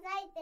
数いて。